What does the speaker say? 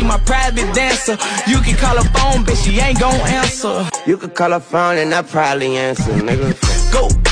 she my private dancer. You can call her phone, bitch, she ain't gon' answer. You can call her phone and I probably answer, nigga. Go.